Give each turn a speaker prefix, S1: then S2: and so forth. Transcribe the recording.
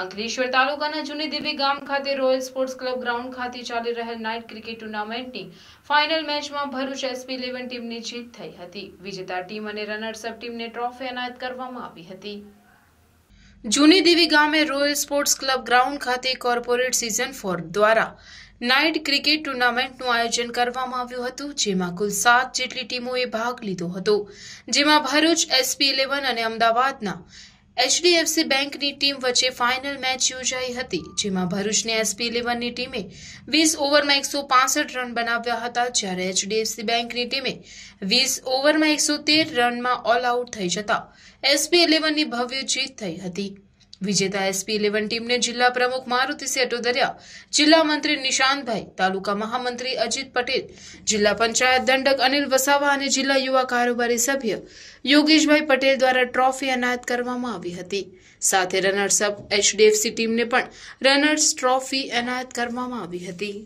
S1: અંકલેશ્વર તાલુકાના જૂની દેવી ગામ ખાતે રોયલ સ્પોર્ટ્સ ક્લબ ગ્રાઉન્ડ ખાતે ચાલી રહેલ નાઇટ ક્રિકેટ ટુર્નામેન્ટની ફાઇનલ મેચમાં ભરૂચ એસપી ઇલેવન ટીમની જીત થઈ હતી. વિજેતા ટીમ અને રનર્સઅપ ટીમને ટ્રોફી એનાયત કરવામાં આવી હતી. જૂની દેવી ગામે રોયલ સ્પોર્ટ્સ ક્લબ ગ્રાઉન્ડ ખાતે કોર્પોરેટ સિઝન ફોર દ્વારા નાઇટ ક્રિકેટ ટુર્નામેન્ટનું આયોજન કરવામાં આવ્યું હતું, જેમાં કુલ સાત જેટલી ટીમોએ ભાગ લીધો હતો. જેમાં ભરૂચ, એસપી ઇલેવન અને અમદાવાદના એચડીએફસી બેંકની ટીમ વચ્ચે ફાઇનલ મેચ યોજાઈ હતી, જેમાં ભરૂચની એસપી ઇલેવનની ટીમે વીસ ઓવરમાં એકસો રન બનાવ્યા હતા, જ્યારે એચડીએફસી બેંકની ટીમે વીસ ઓવરમાં એકસો તેર રનમાં ઓલ આઉટ થઈ જતા. એસપી ઇલેવનની ભવ્ય જીત થઈ હતી. વિજેતા એસપી ઇલેવન ટીમને જિલ્લા પ્રમુખ મારુતિ અટોદરિયા જિલ્લા મંત્રી નિશાંતભાઈ, તાલુકા મહામંત્રી અજીત પટેલ, જિલ્લા પંચાયત દંડક અનિલ વસાવા અને જિલ્લા યુવા કારોબારી સભ્ય યોગેશભાઈ પટેલ દ્વારા ટ્રોફી એનાયત કરવામાં આવી હતી. સાથે રનર્સઅપ એચડીએફસી ટીમને પણ રનર્સ ટ્રોફી એનાયત કરવામાં આવી હતી.